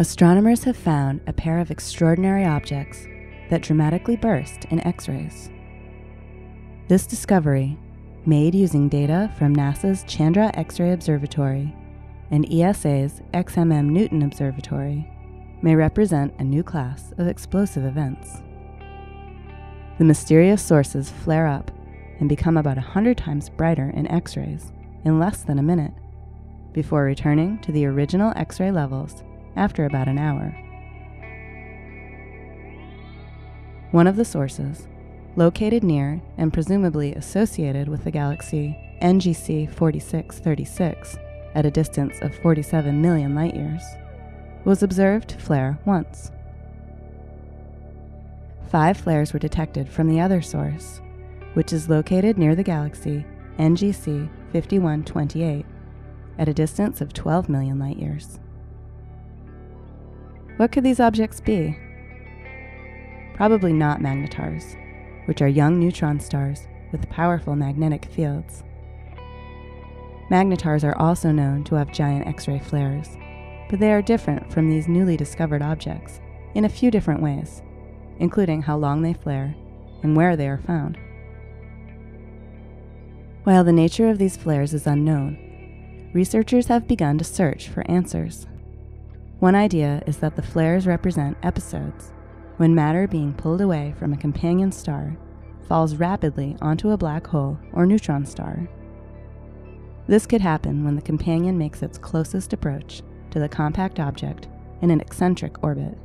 Astronomers have found a pair of extraordinary objects that dramatically burst in X rays. This discovery, made using data from NASA's Chandra X ray Observatory and ESA's XMM Newton Observatory, may represent a new class of explosive events. The mysterious sources flare up and become about 100 times brighter in X rays in less than a minute, before returning to the original X ray levels after about an hour. One of the sources, located near and presumably associated with the galaxy NGC 4636 at a distance of 47 million light years, was observed to flare once. Five flares were detected from the other source, which is located near the galaxy NGC 5128 at a distance of 12 million light years. What could these objects be? Probably not magnetars, which are young neutron stars with powerful magnetic fields. Magnetars are also known to have giant X ray flares, but they are different from these newly discovered objects in a few different ways, including how long they flare and where they are found. While the nature of these flares is unknown, researchers have begun to search for answers. One idea is that the flares represent episodes when matter being pulled away from a companion star falls rapidly onto a black hole or neutron star. This could happen when the companion makes its closest approach to the compact object in an eccentric orbit.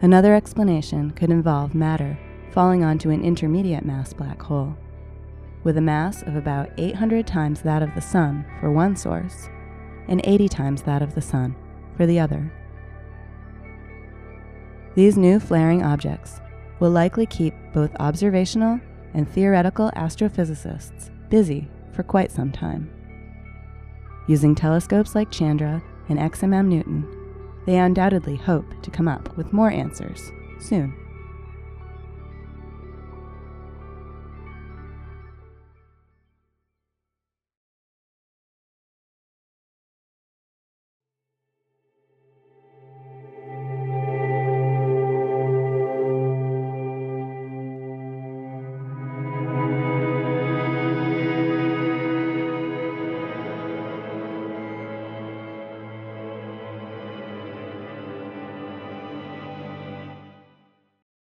Another explanation could involve matter falling onto an intermediate mass black hole, with a mass of about 800 times that of the Sun for one source and 80 times that of the Sun for the other. These new flaring objects will likely keep both observational and theoretical astrophysicists busy for quite some time. Using telescopes like Chandra and XMM Newton, they undoubtedly hope to come up with more answers soon.